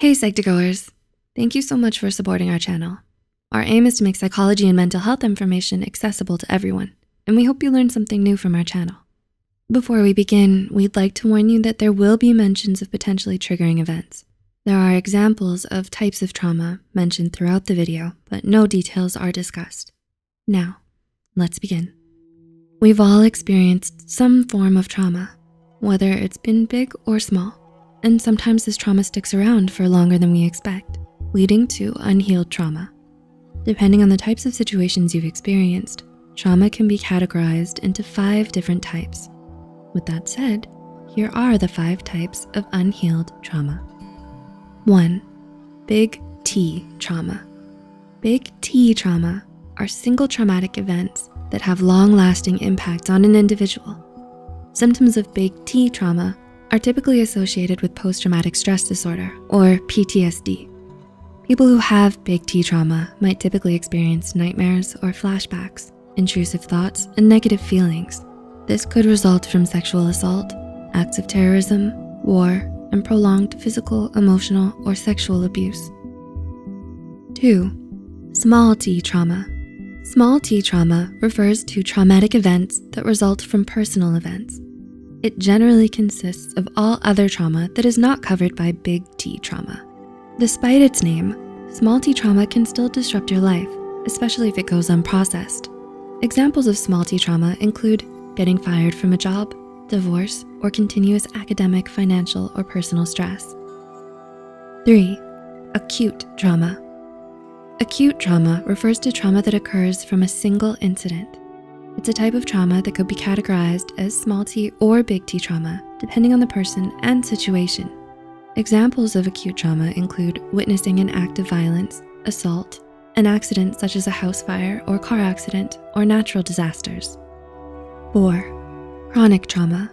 Hey Psych2Goers, thank you so much for supporting our channel. Our aim is to make psychology and mental health information accessible to everyone, and we hope you learned something new from our channel. Before we begin, we'd like to warn you that there will be mentions of potentially triggering events. There are examples of types of trauma mentioned throughout the video, but no details are discussed. Now, let's begin. We've all experienced some form of trauma, whether it's been big or small. And sometimes this trauma sticks around for longer than we expect, leading to unhealed trauma. Depending on the types of situations you've experienced, trauma can be categorized into five different types. With that said, here are the five types of unhealed trauma. One, big T trauma. Big T trauma are single traumatic events that have long lasting impacts on an individual. Symptoms of big T trauma are typically associated with post-traumatic stress disorder or PTSD. People who have big T trauma might typically experience nightmares or flashbacks, intrusive thoughts, and negative feelings. This could result from sexual assault, acts of terrorism, war, and prolonged physical, emotional, or sexual abuse. Two, small T trauma. Small T trauma refers to traumatic events that result from personal events. It generally consists of all other trauma that is not covered by big T trauma. Despite its name, small t trauma can still disrupt your life, especially if it goes unprocessed. Examples of small t trauma include getting fired from a job, divorce, or continuous academic, financial, or personal stress. Three, acute trauma. Acute trauma refers to trauma that occurs from a single incident. It's a type of trauma that could be categorized as small t or big T trauma, depending on the person and situation. Examples of acute trauma include witnessing an act of violence, assault, an accident such as a house fire or car accident, or natural disasters. Four, chronic trauma.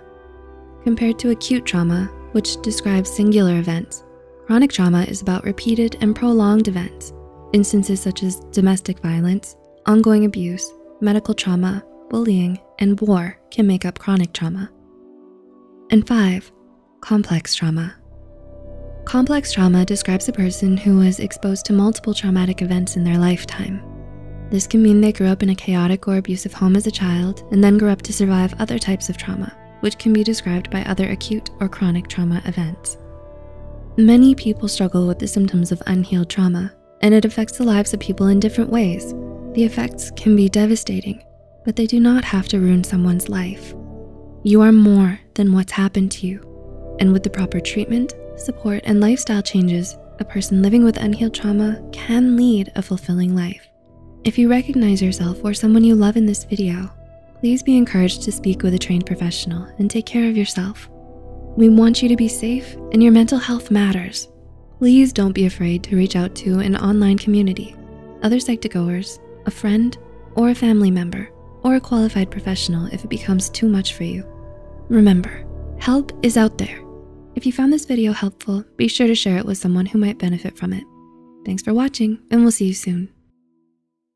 Compared to acute trauma, which describes singular events, chronic trauma is about repeated and prolonged events. Instances such as domestic violence, ongoing abuse, medical trauma, bullying, and war can make up chronic trauma. And five, complex trauma. Complex trauma describes a person who was exposed to multiple traumatic events in their lifetime. This can mean they grew up in a chaotic or abusive home as a child and then grew up to survive other types of trauma, which can be described by other acute or chronic trauma events. Many people struggle with the symptoms of unhealed trauma, and it affects the lives of people in different ways. The effects can be devastating but they do not have to ruin someone's life. You are more than what's happened to you. And with the proper treatment, support, and lifestyle changes, a person living with unhealed trauma can lead a fulfilling life. If you recognize yourself or someone you love in this video, please be encouraged to speak with a trained professional and take care of yourself. We want you to be safe and your mental health matters. Please don't be afraid to reach out to an online community, other Psych2Goers, a friend, or a family member or a qualified professional if it becomes too much for you. Remember, help is out there. If you found this video helpful, be sure to share it with someone who might benefit from it. Thanks for watching and we'll see you soon.